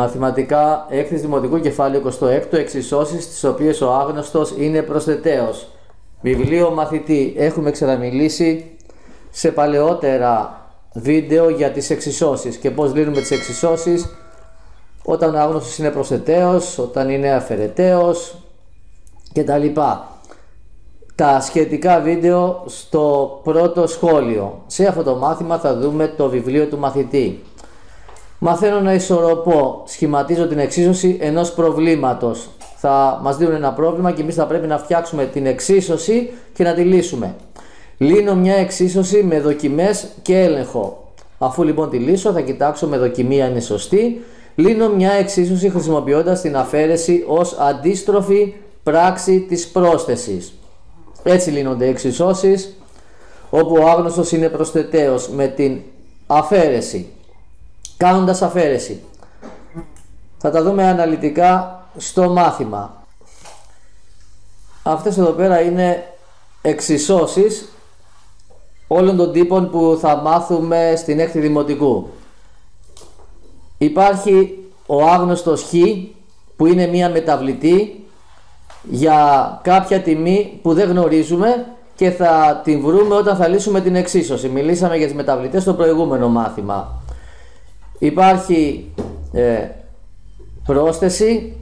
Μαθηματικά έκθεση Δημοτικού Κεφάλαιο 26 εξισώσεις τις οποίες ο άγνωστος είναι προσθεταίος. Βιβλίο μαθητή. Έχουμε ξαναμιλήσει σε παλαιότερα βίντεο για τις εξισώσεις και πώς λύνουμε τις εξισώσεις όταν ο άγνωστος είναι προσθεταίος, όταν είναι αφαιρεταίος κτλ. Τα σχετικά βίντεο στο πρώτο σχόλιο. Σε αυτό το μάθημα θα δούμε το βιβλίο του μαθητή. Μαθαίνω να ισορροπώ, σχηματίζω την εξίσωση ενός προβλήματος. Θα μας δίνουν ένα πρόβλημα και εμείς θα πρέπει να φτιάξουμε την εξίσωση και να τη λύσουμε. Λύνω μια εξίσωση με δοκιμές και έλεγχο. Αφού λοιπόν τη λύσω θα κοιτάξω με δοκιμή αν είναι σωστή. Λύνω μια εξίσωση χρησιμοποιώντας την αφαίρεση ως αντίστροφη πράξη της πρόσθεσης. Έτσι λύνονται εξισώσεις όπου ο άγνωστος είναι προσθεταίος με την αφαίρεση κάνοντας αφαίρεση. Θα τα δούμε αναλυτικά στο μάθημα. Αυτές εδώ πέρα είναι εξισώσεις όλων των τύπων που θα μάθουμε στην έκτη δημοτικού. Υπάρχει ο άγνωστος χ που είναι μία μεταβλητή για κάποια τιμή που δεν γνωρίζουμε και θα την βρούμε όταν θα λύσουμε την εξίσωση. Μιλήσαμε για τις μεταβλητές στο προηγούμενο μάθημα υπάρχει ε, πρόσθεση,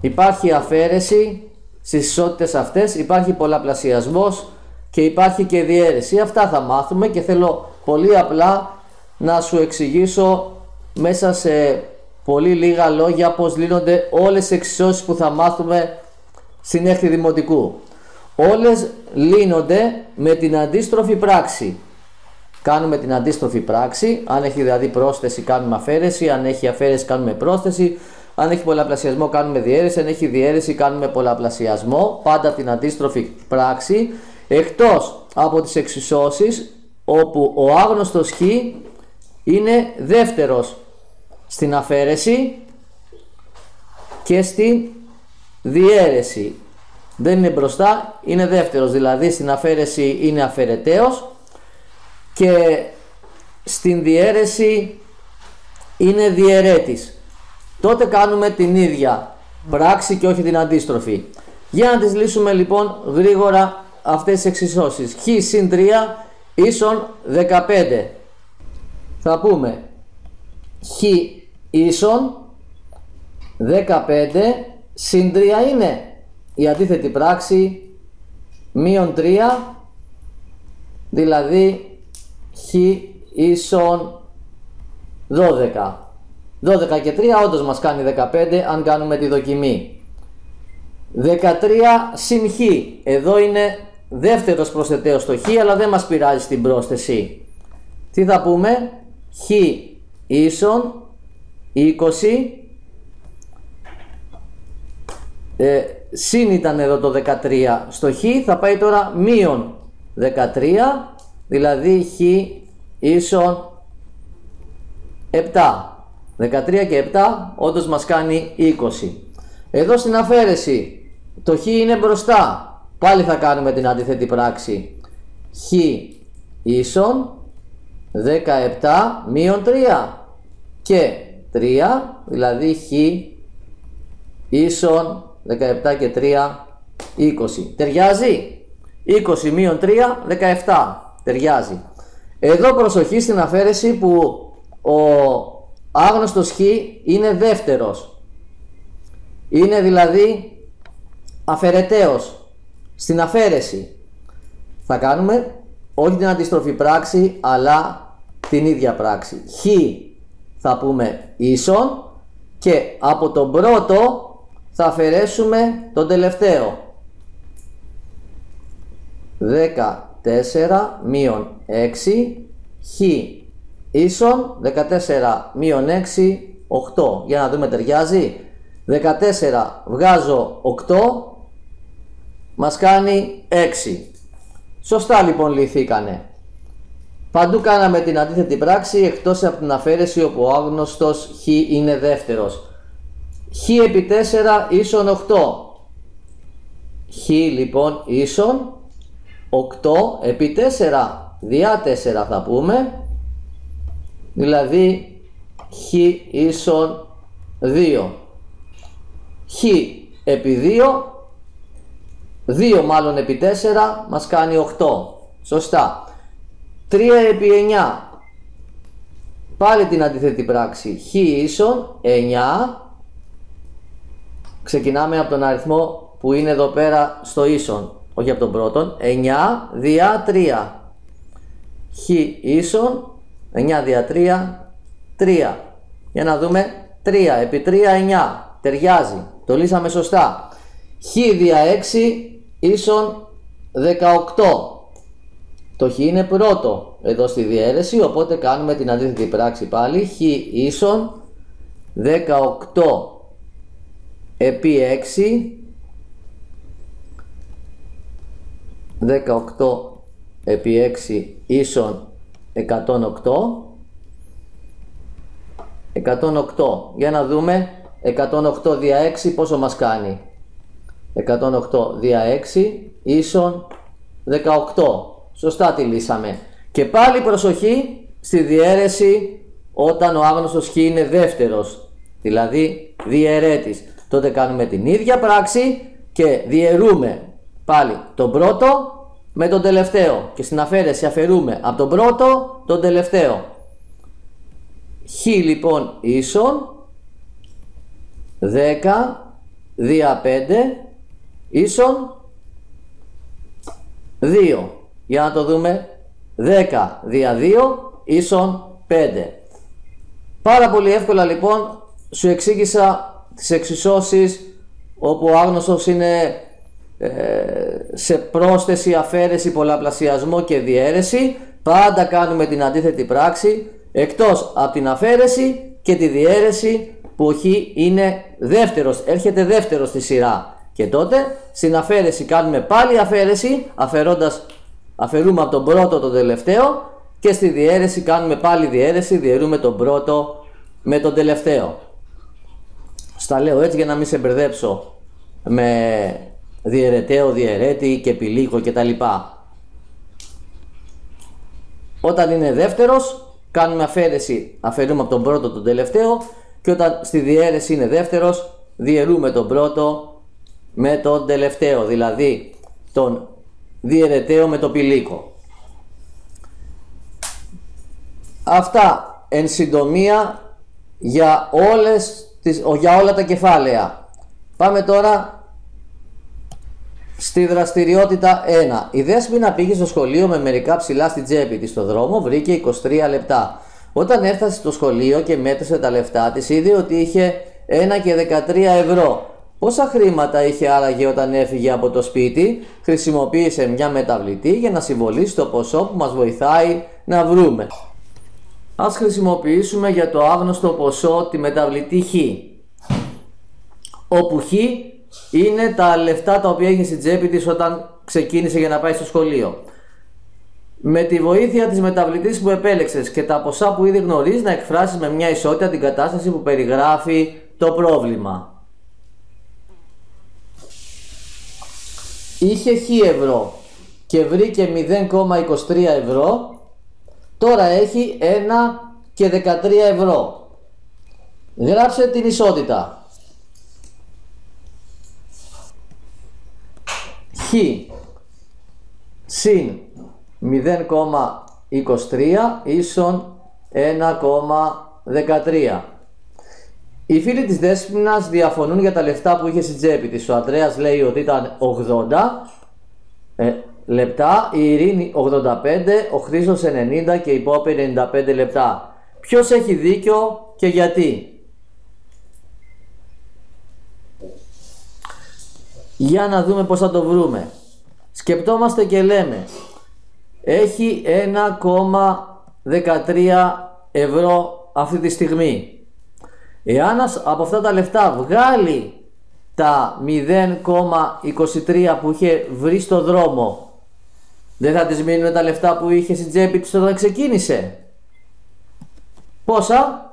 υπάρχει αφαίρεση στις ισότητες αυτές, υπάρχει πολλαπλασιασμός και υπάρχει και διαίρεση. Αυτά θα μάθουμε και θέλω πολύ απλά να σου εξηγήσω μέσα σε πολύ λίγα λόγια πώς λύνονται όλες οι εξισώσεις που θα μάθουμε στην έκτη δημοτικού. Όλες λύνονται με την αντίστροφη πράξη κάνουμε την αντίστροφη πράξη. Αν έχει δηλαδή πρόσθεση, κάνουμε αφαίρεση. Αν έχει αφαίρεση, κάνουμε πρόσθεση. Αν έχει πολλαπλασιασμό, κάνουμε διαίρεση. Αν έχει διαίρεση, κάνουμε πολλαπλασιασμό. Πάντα την αντίστροφη πράξη. Εκτός από τις εξισώσεις όπου ο άγνωστος χ είναι δεύτερος στην αφαίρεση και στη διαίρεση. Δεν είναι μπροστά, είναι δεύτερος. Δηλαδή στην αφαίρεση είναι αφαιρεταίος και στην διαίρεση είναι διαιρέτης. Τότε κάνουμε την ίδια πράξη και όχι την αντίστροφη. Για να τις λύσουμε λοιπόν γρήγορα αυτές τις εξισώσεις. Χ συν 3 ίσον 15. Θα πούμε χ ίσον 15 συν 3 είναι η αντίθετη πράξη μείον 3 δηλαδή χ ίσον 12. 12 και 3 όντως μας κάνει 15 αν κάνουμε τη δοκιμή. 13 συν χ. Εδώ είναι δεύτερος προσθετέος στο χ αλλά δεν μας πειράζει στην πρόσθεση. Τι θα πούμε; χ ίσον 20 ε, συν ήταν εδώ το 13 στο χ θα πάει τώρα μείον 13 δηλαδή χ ίσον 7. 13 και 7 όντως μας κάνει 20. Εδώ στην αφαίρεση το χ είναι μπροστά. Πάλι θα κάνουμε την αντίθετη πράξη. χ ίσον 17 μείον 3 και 3 δηλαδή χ ίσον 17 και 3 20. Ταιριάζει 20 μείον 3 17. Ταιριάζει. Εδώ προσοχή στην αφαίρεση που ο άγνωστος χ είναι δεύτερος. Είναι δηλαδή αφαιρεταίος. Στην αφαίρεση θα κάνουμε όχι την αντιστροφή πράξη αλλά την ίδια πράξη. Χ θα πούμε ίσον και από τον πρώτο θα αφαιρέσουμε τον τελευταίο. 10 4 μείον 6 χ. Ίσον 14 μείον 6 8 για να δούμε ταιριάζει. 14 βγάζω 8 μας κάνει 6 σωστά λοιπόν λυθήκανε. Παντού κάναμε την αντίθετη πράξη εκτός από την αφαίρεση όπου ο άγνωστος χ είναι δεύτερος. Χ επί 4 ίσον 8 χ λοιπόν ίσον 8 επί 4 διά 4 θα πούμε δηλαδή χ ίσον 2. Χ επί 2, 2 μάλλον επί 4 μας κάνει 8. Σωστά. 3 επί 9, πάλι την αντίθετη πράξη. Χ ίσον 9. Ξεκινάμε από τον αριθμό που είναι εδώ πέρα στο ίσον, όχι από τον πρώτον. 9 δια 3. Χ ίσον 9 δια 3, 3. Για να δούμε 3 επί 3 9. Ταιριάζει. Το λύσαμε σωστά. Χ δια 6 ίσον 18. Το χ είναι πρώτο εδώ στη διαίρεση, οπότε κάνουμε την αντίθετη πράξη πάλι. Χ ίσον 18 επί 6 18 επί 6 ίσον 108 108 για να δούμε 108 δια 6 πόσο μας κάνει; 108 δια 6 ίσον 18 σωστά τη λύσαμε. Και πάλι προσοχή στη διαίρεση όταν ο άγνωστος χ είναι δεύτερος. Δηλαδή διαιρέτης. Τότε κάνουμε την ίδια πράξη και διαιρούμε πάλι τον πρώτο με τον τελευταίο και στην αφαίρεση αφαιρούμε από τον πρώτο τον τελευταίο. Χ λοιπόν ίσον 10 δια 5 ίσον 2. Για να το δούμε 10 δια 2 ίσον 5. Πάρα πολύ εύκολα λοιπόν σου εξήγησα τις εξισώσεις όπου ο άγνωστος είναι ε, σε πρόσθεση, αφαίρεση, πολλαπλασιασμό και διαίρεση πάντα κάνουμε την αντίθετη πράξη εκτός από την αφαίρεση και τη διαίρεση που ο είναι δεύτερος, έρχεται δεύτερος στη σειρά και τότε στην αφαίρεση κάνουμε πάλι αφαίρεση αφαιρώντας, αφαιρούμε από τον πρώτο τον τελευταίο και στη διαίρεση κάνουμε πάλι διαίρεση, διαιρούμε τον πρώτο με τον τελευταίο. Στα λέω έτσι για να μην σε μπερδέψω με διαιρεταίο, διαιρέτη και πηλίκο κτλ. Όταν είναι δεύτερος κάνουμε αφαίρεση, αφαιρούμε από τον πρώτο τον τελευταίο και όταν στη διαίρεση είναι δεύτερος διαιρούμε τον πρώτο με τον τελευταίο, δηλαδή τον διαιρεταίο με το πηλίκο. Αυτά εν συντομία για, όλες τις, για όλα τα κεφάλαια. Πάμε τώρα Στη δραστηριότητα 1. Η Δέσποινα πήγε στο σχολείο με μερικά ψηλά στην τσέπη της στο δρόμο, βρήκε 23 λεπτά. Όταν έφτασε στο σχολείο και μέτρησε τα λεφτά της, είδε ότι είχε 1 και 13 ευρώ. Πόσα χρήματα είχε άραγε όταν έφυγε από το σπίτι, χρησιμοποίησε μια μεταβλητή για να συμβολήσει το ποσό που μας βοηθάει να βρούμε. Ας χρησιμοποιήσουμε για το άγνωστο ποσό τη μεταβλητή χ, όπου χ είναι τα λεφτά τα οποία είχε στην τσέπη της όταν ξεκίνησε για να πάει στο σχολείο. Με τη βοήθεια της μεταβλητής που επέλεξες και τα ποσά που ήδη γνωρίζεις να εκφράσεις με μια ισότητα την κατάσταση που περιγράφει το πρόβλημα. Είχε χ ευρώ και βρήκε 0,23 ευρώ, τώρα έχει 1 και 13 ευρώ. Γράψε την ισότητα. Χ συν 0,23 ίσον 1,13. Οι φίλοι της Δέσποινας διαφωνούν για τα λεφτά που είχε στην τσέπη της. Ο Αντρέας λέει ότι ήταν 80 ε, λεπτά, η Ειρήνη 85, ο Χρήστος 90 και η Πόπη 95 λεπτά. Ποιος έχει δίκιο και γιατί; Για να δούμε πώς θα το βρούμε. Σκεπτόμαστε και λέμε έχει 1,13 ευρώ αυτή τη στιγμή. Εάν από αυτά τα λεφτά βγάλει τα 0,23 που είχε βρει στο δρόμο δεν θα τις μείνουν τα λεφτά που είχε στην τσέπη της όταν ξεκίνησε. Πόσα;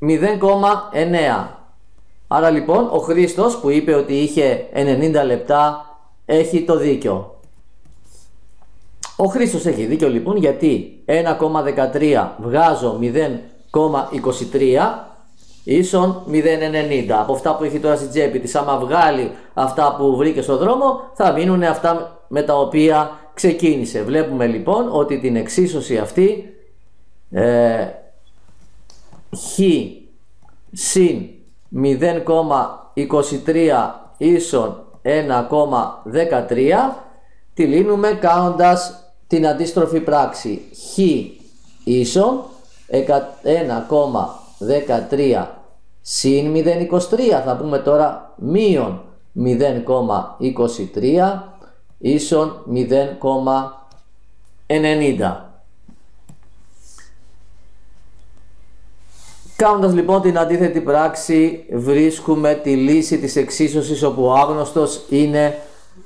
0,9. Άρα λοιπόν ο Χρήστος που είπε ότι είχε 90 λεπτά έχει το δίκιο. Ο Χρήστος έχει δίκιο λοιπόν γιατί 1,13 βγάζω 0,23 ίσον 0,90. Από αυτά που έχει τώρα στην τσέπη της, άμα βγάλει αυτά που βρήκε στο δρόμο, θα μείνουν αυτά με τα οποία ξεκίνησε. Βλέπουμε λοιπόν ότι την εξίσωση αυτή ε, χ συν 0,23 ίσον 1,13 τη λύνουμε κάνοντας την αντίστροφη πράξη. Χ ίσον 1,13 συν 0,23 θα πούμε τώρα μείον 0,23 ίσον 0,90 Κάνοντας λοιπόν την αντίθετη πράξη βρίσκουμε τη λύση της εξίσωσης όπου ο άγνωστος είναι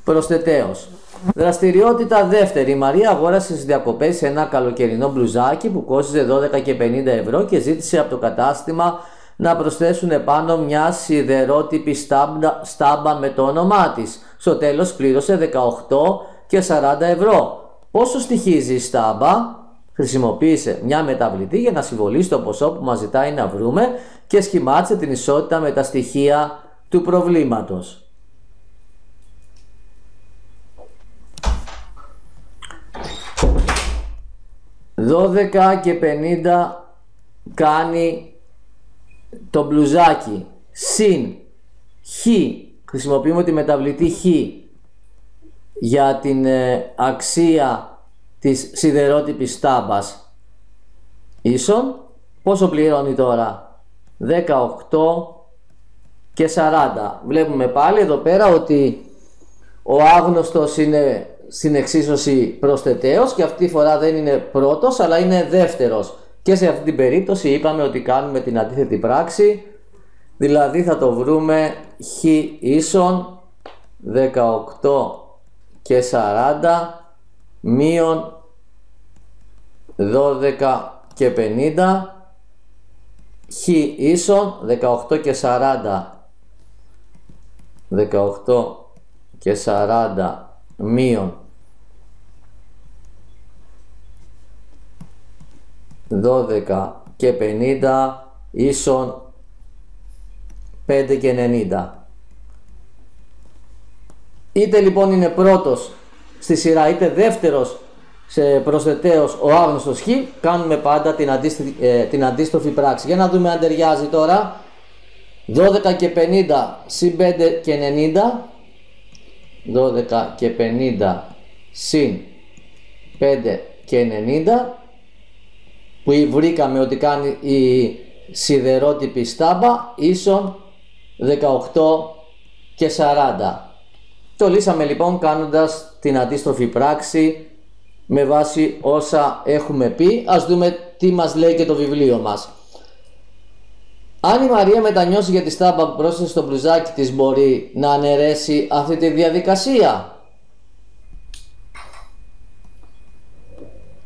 προσθεταίος. Δραστηριότητα δεύτερη. Η Μαρία αγόρασε στις διακοπές ένα καλοκαιρινό μπλουζάκι που κόστιζε 12 και 50 ευρώ και ζήτησε από το κατάστημα να προσθέσουν επάνω μια σιδερότυπη στάμπα, στάμπα με το όνομά της. Στο τέλος πλήρωσε 18 και 40 ευρώ. Πόσο στοιχίζει η στάμπα, χρησιμοποίησε μια μεταβλητή για να συμβολήσει το ποσό που μας ζητάει να βρούμε και σχημάτισε την ισότητα με τα στοιχεία του προβλήματος. 12 και 50 κάνει το μπλουζάκι συν χ χρησιμοποιούμε τη μεταβλητή χ για την ε, αξία της σιδερότυπης τάμπας. Ίσον πόσο πληρώνει τώρα; 18 και 40 βλέπουμε πάλι εδώ πέρα ότι ο άγνωστος είναι στην εξίσωση προσθετέως και αυτή τη φορά δεν είναι πρώτος αλλά είναι δεύτερος. Και σε αυτή την περίπτωση είπαμε ότι κάνουμε την αντίθετη πράξη. Δηλαδή θα το βρούμε χ ίσον 18 και 40 μείον 12 και 50 χ ίσον 18 και 40 18 και 40 μείον 12 και 50 ίσον 5 και 90. Είτε λοιπόν είναι πρώτος στη σειρά είτε δεύτερος σε προσθετέως ο άγνωστος χ κάνουμε πάντα την, ε, την αντίστροφη πράξη. Για να δούμε αν ταιριάζει τώρα. 12 και 50 συν 5 και 90 12 και 50 συν 5 και 90 που βρήκαμε ότι κάνει η σιδερότυπη στάμπα ίσον 18 και 40. Το λύσαμε λοιπόν κάνοντας την αντίστροφη πράξη με βάση όσα έχουμε πει. Ας δούμε τι μας λέει και το βιβλίο μας. Αν η Μαρία μετανιώσει για τη στάμπα που πρόσθεσε στο μπλουζάκι της μπορεί να αναιρέσει αυτή τη διαδικασία;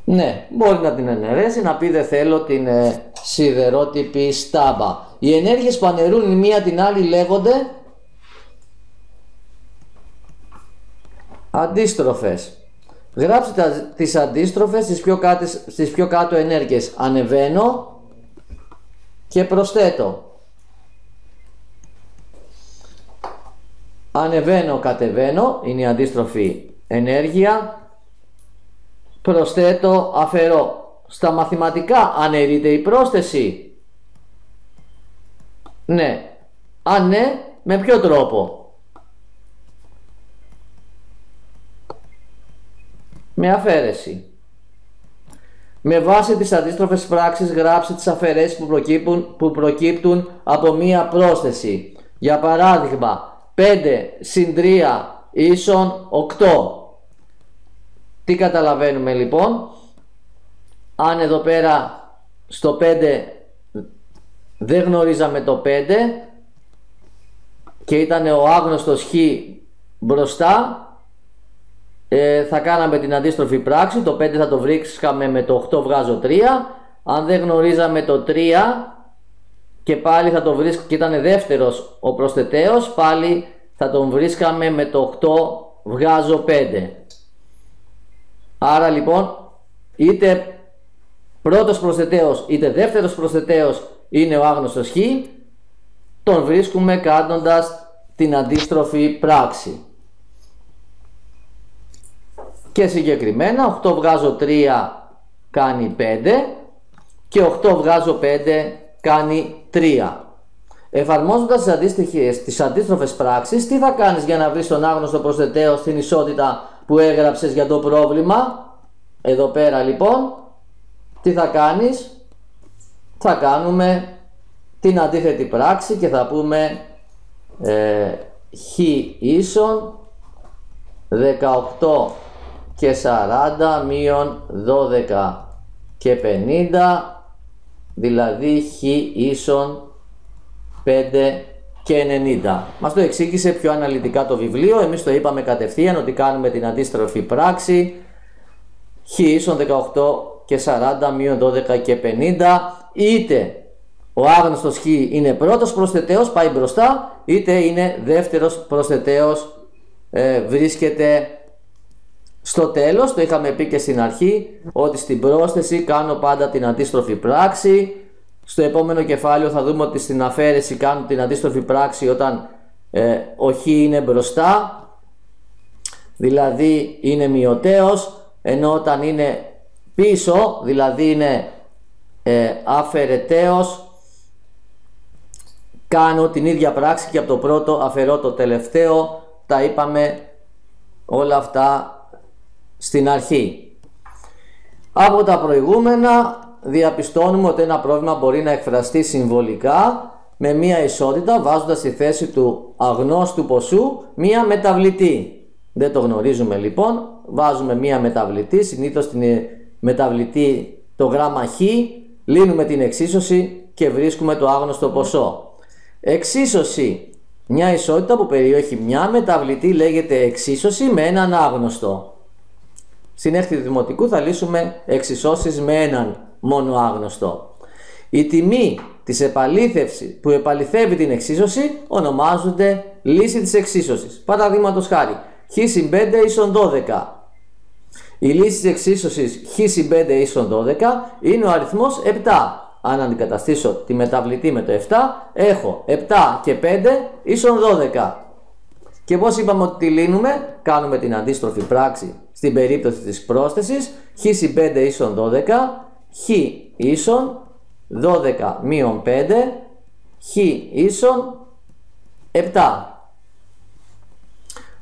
Ναι, μπορεί να την αναιρέσει, να πει δεν θέλω την ε, σιδερότυπη στάμπα. Οι ενέργειες που αναιρούν η μία την άλλη λέγονται αντίστροφες. Γράψτε τα, τις αντίστροφες στις πιο, κάτω, στις πιο κάτω ενέργειες. Ανεβαίνω και προσθέτω. Ανεβαίνω κατεβαίνω είναι η αντίστροφη ενέργεια. Προσθέτω αφαιρώ. Στα μαθηματικά αναιρείται η πρόσθεση. Ναι. Αν ναι με ποιο τρόπο; Με αφαίρεση με βάση τις αντίστροφες πράξεις γράψει τις αφαιρέσεις που προκύπτουν, που προκύπτουν από μία πρόσθεση. Για παράδειγμα, 5 συν 3 ίσον 8. Τι καταλαβαίνουμε λοιπόν; Αν εδώ πέρα στο 5 δεν γνωρίζαμε το 5 και ήταν ο άγνωστος χ μπροστά ε, θα κάναμε την αντίστροφη πράξη, το 5 θα το βρίσκαμε με το 8 βγάζω 3, αν δεν γνωρίζαμε το 3 και πάλι θα το βρίσκαμε και ήταν δεύτερος ο προσθετέος, πάλι θα τον βρίσκαμε με το 8 βγάζω 5. Άρα λοιπόν είτε πρώτος προσθετέος είτε δεύτερος προσθετέος είναι ο άγνωστος χ τον βρίσκουμε κάνοντας την αντίστροφη πράξη. Και συγκεκριμένα 8 βγάζω 3 κάνει 5 και 8 βγάζω 5 κάνει 3. Εφαρμόζοντας τις αντίστοιχες, τις αντίστροφες πράξεις, τι θα κάνεις για να βρεις τον άγνωστο προσθεταίο στην ισότητα που έγραψες για το πρόβλημα; Εδώ πέρα λοιπόν, τι θα κάνεις, θα κάνουμε την αντίθετη πράξη και θα πούμε ε, χ ίσον 18 και 40 μείον 12 και 50 δηλαδή χ ίσον 5 και 90. Μας το εξήγησε πιο αναλυτικά το βιβλίο, εμείς το είπαμε κατευθείαν ότι κάνουμε την αντίστροφη πράξη. Χ ίσον 18 και 40 μείον 12 και 50 είτε ο άγνωστος χ είναι πρώτος προσθετέος πάει μπροστά είτε είναι δεύτερος προσθετέος ε, βρίσκεται στο τέλος, το είχαμε πει και στην αρχή ότι στην πρόσθεση κάνω πάντα την αντίστροφη πράξη. Στο επόμενο κεφάλαιο θα δούμε ότι στην αφαίρεση κάνω την αντίστροφη πράξη όταν ε, ο χ είναι μπροστά. Δηλαδή είναι μειωτέος ενώ όταν είναι πίσω δηλαδή είναι ε, αφαιρεταίος κάνω την ίδια πράξη και από το πρώτο αφαιρώ το τελευταίο. Τα είπαμε όλα αυτά στην αρχή από τα προηγούμενα διαπιστώνουμε ότι ένα πρόβλημα μπορεί να εκφραστεί συμβολικά με μία ισότητα βάζοντας στη θέση του αγνώστου ποσού μία μεταβλητή. Δεν το γνωρίζουμε λοιπόν, βάζουμε μία μεταβλητή, συνήθως την μεταβλητή το γράμμα χ, λύνουμε την εξίσωση και βρίσκουμε το άγνωστο ποσό. Εξίσωση. Μια ισότητα που περιέχει μια μεταβλητή λέγεται εξίσωση με έναν άγνωστο. Στην έκτη δημοτικού θα λύσουμε εξισώσεις με έναν μόνο άγνωστο. Η τιμή της επαλήθευση που επαληθεύει την εξίσωση ονομάζονται λύση της εξίσωσης. Παραδείγματος χάρη, χ συν 5 ίσον 12. Η λύση της εξίσωσης χ συν 5 ίσον 12 είναι ο αριθμός 7. Αν αντικαταστήσω τη μεταβλητή με το 7, έχω 7 και 5 ίσον 12. Και πώς είπαμε ότι τη λύνουμε, κάνουμε την αντίστροφη πράξη στην περίπτωση της πρόσθεσης, χ συν 5 ίσον 12, χ ίσον 12 μείον 5, χ ίσον 7.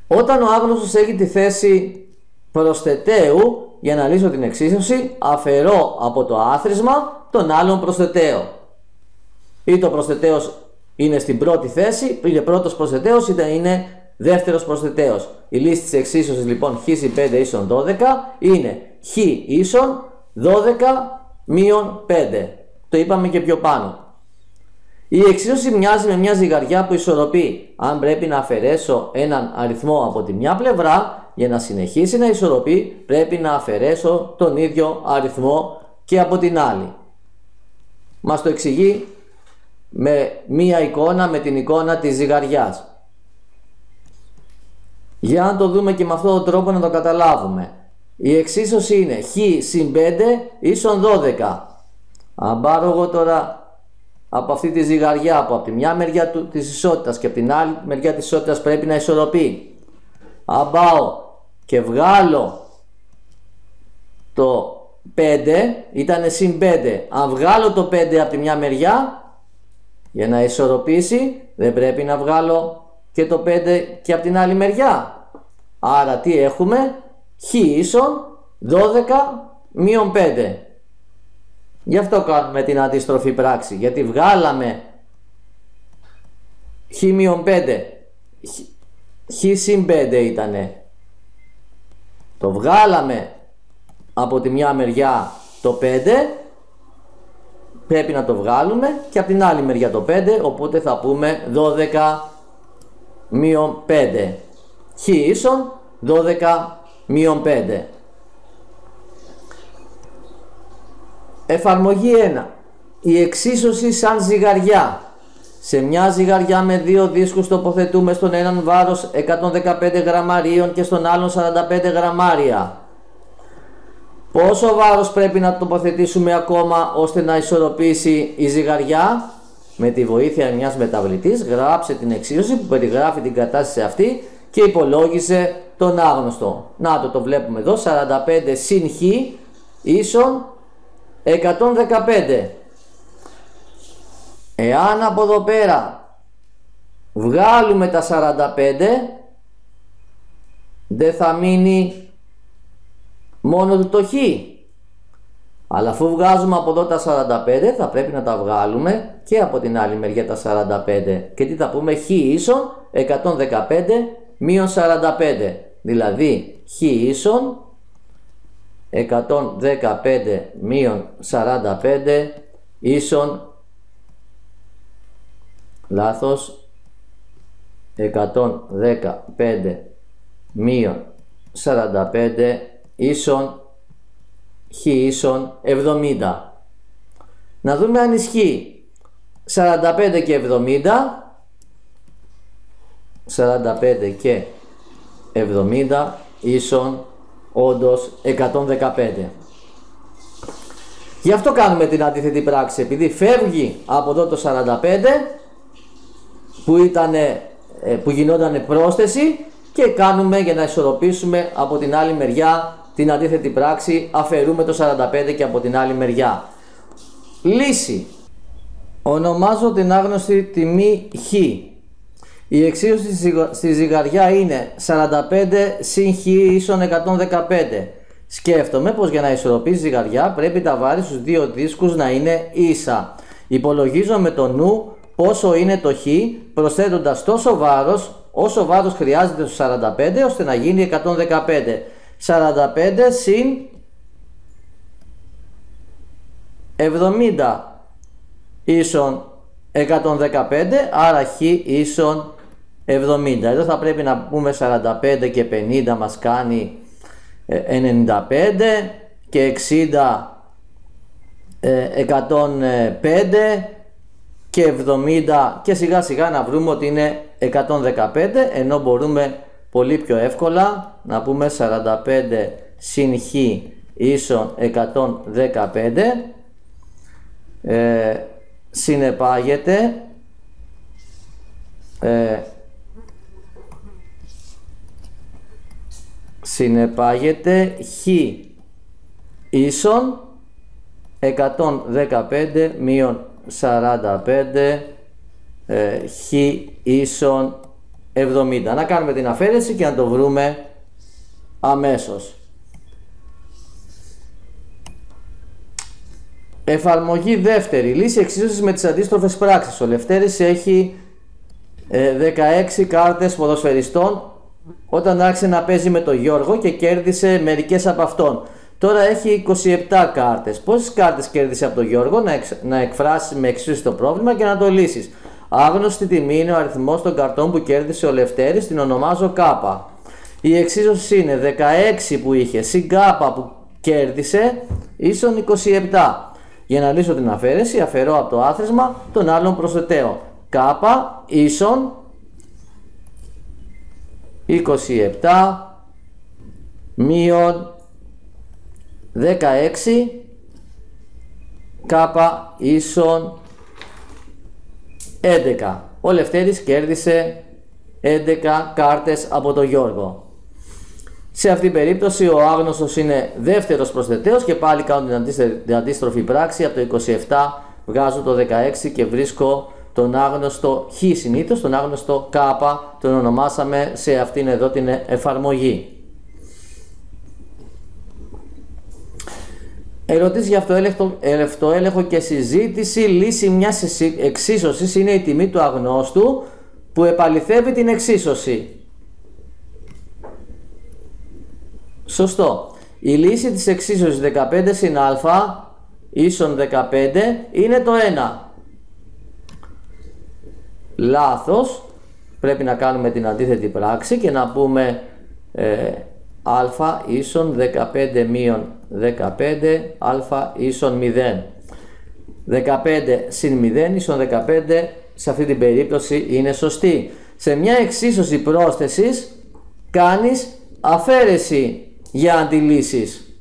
Όταν ο άγνωστος έχει τη θέση προσθεταίου, για να λύσω την εξίσωση, αφαιρώ από το άθροισμα τον άλλον προσθεταίο. Ή το προσθεταίος είναι στην πρώτη θέση, είναι πρώτος προσθεταίος, είτε είναι δεύτερος προσθεταίος. Η λύση της εξίσωσης λοιπόν χ 5 ίσον 12 είναι χ ίσον 12 μείον 5. Το είπαμε και πιο πάνω. Η εξίσωση μοιάζει με μια ζυγαριά που ισορροπεί. Αν πρέπει να αφαιρέσω έναν αριθμό από τη μια πλευρά, για να συνεχίσει να ισορροπεί, πρέπει να αφαιρέσω τον ίδιο αριθμό και από την άλλη. Μας το εξηγεί με μία εικόνα, με την εικόνα της ζυγαριάς. Για να το δούμε και με αυτόν τον τρόπο να το καταλάβουμε. Η εξίσωση είναι χ συν 5 ίσον 12. Αν πάρω εγώ τώρα από αυτή τη ζυγαριά που από τη μια μεριά του, της ισότητας και από την άλλη μεριά της ισότητας πρέπει να ισορροπεί. Αν πάω και βγάλω το 5 ήταν συν 5. Αν βγάλω το 5 από τη μια μεριά για να ισορροπήσει δεν πρέπει να βγάλω και το 5 και από την άλλη μεριά. Άρα τι έχουμε; Χ ίσον 12 μείον 5. Γι' αυτό κάνουμε την αντίστροφη πράξη. Γιατί βγάλαμε χ μείον 5. Χ συν 5 ήτανε. Το βγάλαμε από τη μια μεριά το 5 πρέπει να το βγάλουμε και από την άλλη μεριά το 5 οπότε θα πούμε 12 μείον 5 χ ίσον 12 μείον 5. Εφαρμογή 1. Η εξίσωση σαν ζυγαριά. Σε μια ζυγαριά με δύο δίσκους τοποθετούμε στον έναν βάρος 115 γραμμαρίων και στον άλλον 45 γραμμάρια. Πόσο βάρος πρέπει να τοποθετήσουμε ακόμα ώστε να ισορροπήσει η ζυγαριά; Με τη βοήθεια μιας μεταβλητής γράψε την εξίσωση που περιγράφει την κατάσταση αυτή και υπολόγισε τον άγνωστο. Να το το βλέπουμε εδώ 45 συν χ ίσον 115. Εάν από εδώ πέρα βγάλουμε τα 45 δεν θα μείνει μόνο του το χ. Αλλά αφού βγάζουμε από εδώ τα 45 θα πρέπει να τα βγάλουμε και από την άλλη μεριά τα 45. Και τι θα πούμε χ ίσον 115 μείον 45. Δηλαδή χ ίσον 115 μείον 45 ίσον λάθος 115 μείον 45 ίσον χ ίσον 70 να δούμε αν ισχύει. 45 και 70 45 και 70 ίσον όντως 115 γι' αυτό κάνουμε την αντίθετη πράξη επειδή φεύγει από εδώ το 45 που, ήταν, ε, που γινόταν πρόσθεση και κάνουμε για να ισορροπήσουμε από την άλλη μεριά την αντίθετη πράξη αφαιρούμε το 45 και από την άλλη μεριά λύση ονομάζω την άγνωστη τιμή χ η εξίσωση στη ζυγαριά είναι 45 συν χ ίσον 115 Σκέφτομαι πως για να ισορροπήσει ζυγαριά πρέπει τα βάρη στους δύο δίσκους να είναι ίσα. Υπολογίζω με το νου πόσο είναι το χ προσθέτοντας τόσο βάρος όσο βάρος χρειάζεται στους 45 ώστε να γίνει 115. 45 συν 70 ίσον 115 άρα χ ίσον 70. Εδώ θα πρέπει να πούμε 45 και 50 μας κάνει 95 ε, και 60 105 και 70 και σιγά σιγά να βρούμε ότι είναι 115 ενώ μπορούμε πολύ πιο εύκολα να πούμε 45 συν χ ίσον 115 ε, συνεπάγεται ε, συνεπάγεται χ ίσον 115 μείον 45 ε, χ ίσον 70. Να κάνουμε την αφαίρεση και να το βρούμε αμέσως. Εφαρμογή δεύτερη. Λύση εξίσωσης με τις αντίστροφες πράξεις. Ο Λευτέρης έχει 16 ε, κάρτες ποδοσφαιριστών όταν άρχισε να παίζει με τον Γιώργο και κέρδισε μερικές από αυτόν. Τώρα έχει 27 κάρτες. Πόσες κάρτες κέρδισε από τον Γιώργο να, εξ, να εκφράσει με εξίσωση το πρόβλημα και να το λύσεις; Άγνωστη τιμή είναι ο αριθμός των καρτών που κέρδισε ο Λευτέρης, την ονομάζω K. Η εξίσωση είναι 16 που είχε συν K που κέρδισε ίσον 27. Για να λύσω την αφαίρεση αφαιρώ από το άθροισμα τον άλλον προσθετέο. K ίσον 27 μείον 16 κάπα ίσον 11. Ο Λευτέρης κέρδισε 11 κάρτες από τον Γιώργο. Σε αυτήν την περίπτωση ο άγνωστος είναι δεύτερος προσθετέος και πάλι κάνω την αντίστροφη πράξη από το 27 βγάζω το 16 και βρίσκω τον άγνωστο χ συνήθως, τον άγνωστο κ, τον ονομάσαμε σε αυτήν εδώ την εφαρμογή. Ερωτήσεις για αυτό έλεγχο και συζήτηση. Λύση μιας εξίσωσης είναι η τιμή του αγνώστου που επαληθεύει την εξίσωση. Σωστό. Η λύση της εξίσωσης 15 συν α ίσον 15 είναι το 1 λάθος πρέπει να κάνουμε την αντίθετη πράξη και να πούμε ε, α ίσον 15 μείον 15 α ίσον 0 15 συν 0 ίσον 15 σε αυτή την περίπτωση είναι σωστή. Σε μια εξίσωση πρόσθεσης κάνεις αφαίρεση για αντιλήσεις.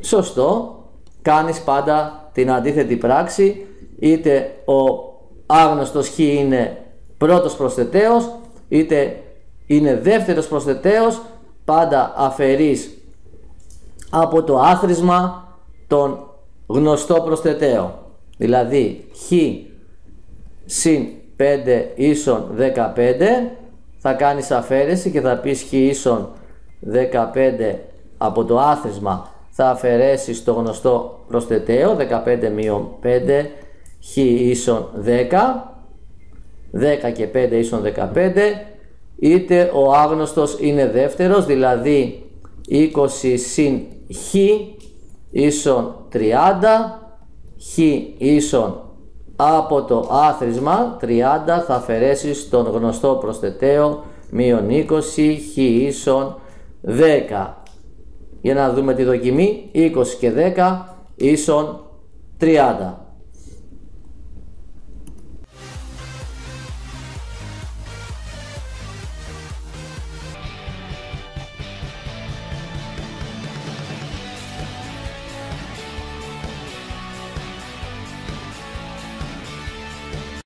Σωστό. Κάνεις πάντα την αντίθετη πράξη είτε ο άγνωστος χ είναι πρώτος προσθετέος είτε είναι δεύτερος προσθετέος πάντα αφαιρείς από το άθροισμα τον γνωστό προσθετέο. Δηλαδή χ συν 5 ίσον 15 θα κάνεις αφαίρεση και θα πεις χ ίσον 15 από το άθροισμα. Θα αφαιρέσεις το γνωστό προσθετέο 15 μείον 5 χ ίσον 10 10 και 5 ίσον 15 είτε ο άγνωστος είναι δεύτερος δηλαδή 20 συν χ ίσον 30 χ ίσον από το άθροισμα 30 θα αφαιρέσεις τον γνωστό προσθετέο μείον 20 χ ίσον 10 για να δούμε τη δοκιμή 20 και 10 ίσον 30